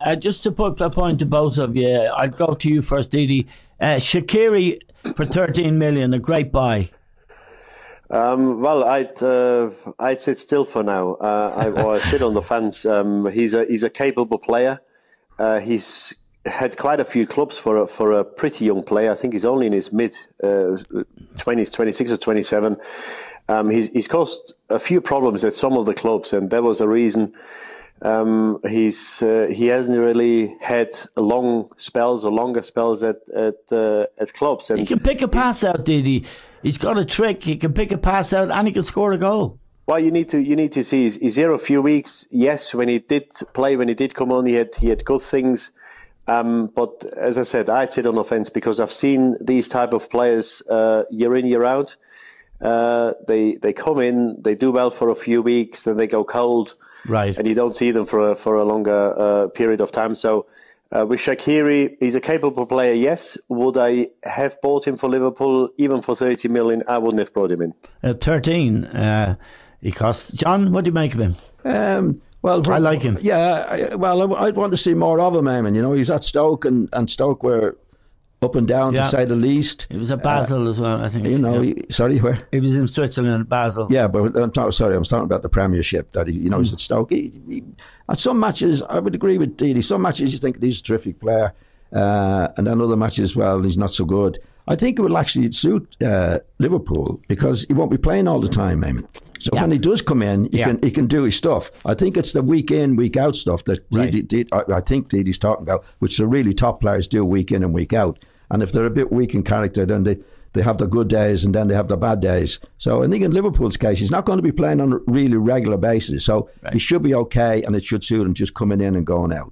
uh, just to put a point to both of you, I'll go to you first, Didi. Uh, Shaqiri for 13 million, a great buy. Um, well, I'd uh, I'd sit still for now. Uh, I, or sit on the fence. Um, he's a he's a capable player. Uh, he's had quite a few clubs for a, for a pretty young player. I think he's only in his mid uh, twenties, twenty six or twenty seven. Um, he's he's caused a few problems at some of the clubs, and there was a reason. Um, he's uh, he hasn't really had long spells or longer spells at at uh, at clubs. And he can pick a pass out, Didi. he? He's got a trick. He can pick a pass out and he can score a goal. Well, you need to you need to see. He's, he's here a few weeks. Yes, when he did play, when he did come on, he had he had good things. Um, but as I said, I'd sit on offence because I've seen these type of players uh, year in year out. Uh, they they come in, they do well for a few weeks, then they go cold, right? And you don't see them for a, for a longer uh, period of time. So uh, with Shaqiri, he's a capable player, yes. Would I have bought him for Liverpool, even for 30 million? I wouldn't have brought him in. Uh, 13, uh, he cost. John, what do you make of him? Um, well, I like him. Yeah, I, well, I'd want to see more of him, Eamon. You know, he's at Stoke, and, and Stoke were up and down yeah. to say the least. It was at Basel uh, as well, I think. You know, yeah. he, sorry, where? He was in Switzerland, Basel. Yeah, but I'm talking, sorry, I was talking about the Premiership. That he, you know, mm. he's at Stoke. He, he, at some matches, I would agree with Didi. Some matches you think he's a terrific player, uh, and then other matches, well, he's not so good. I think it will actually suit uh, Liverpool because he won't be playing all the time, Eamon. So yeah. when he does come in, he yeah. can he can do his stuff. I think it's the week in, week out stuff that right. Didi, Didi, I, I think Didi's talking about, which the really top players do week in and week out. And if they're a bit weak in character, then they, they have their good days and then they have their bad days. So I think in Liverpool's case, he's not going to be playing on a really regular basis. So right. he should be okay and it should suit him just coming in and going out.